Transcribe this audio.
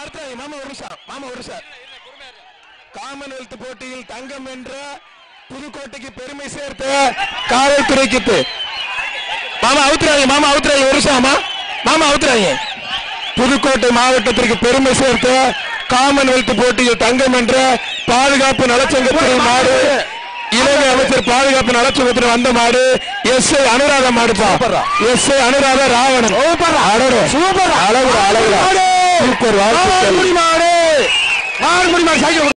அடுத்த மாமா ஒரு நிமிஷம் மாமா ஒரு நிமிஷம். காமன்வெல்த் போட்டியில் தங்கம் வென்ற புதுக்கோட்டைக்கு பெருமை சேர்த்த காவல்துறைக்கு மாமா அவுத்துறாங்க மாமா அவுத்துறாங்க ஒரு நிமிஷம் மாமா. மாமா அவுத்துறாங்க புதுக்கோட்டை மாவட்டத்திற்கு பெருமை சேர்த்த காமன்வெல்த் போட்டியில் தங்கம் வென்ற பாதுகாப்பு நலச்சங்கத்தின் மாடு இலங்கை அமைச்சர் பாதுகாப்பு நலச்சங்கத்தில் வந்த மாடு எஸ் ஐ அனுராதா மாடுப்பா. S I Anuradha Ravanan. Super அழகு அழகு சூப்பர் வாழ்த்துக்கள். மாடு மாடு சைக்கிள்